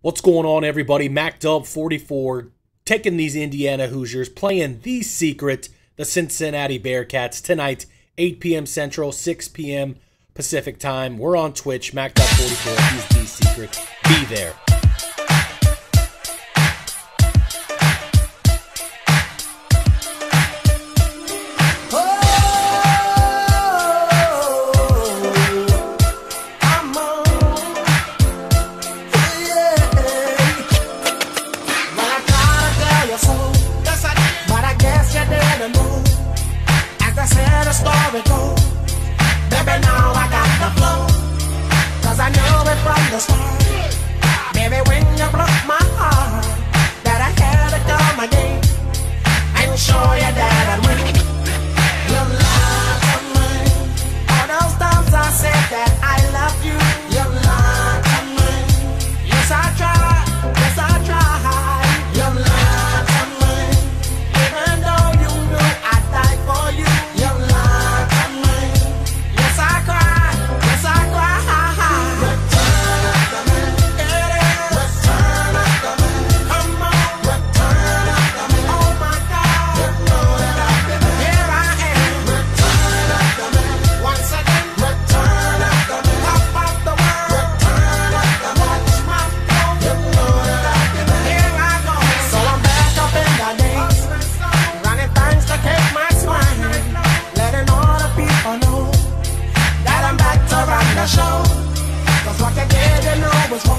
What's going on, everybody? MacDub44 taking these Indiana Hoosiers, playing TheeSecret, the Cincinnati Bearcats, tonight, 8 p.m. Central, 6 p.m. Pacific time. We're on Twitch, MacDub44. He's TheeSecret. Be there. starving. paixão. Cause like I did, and always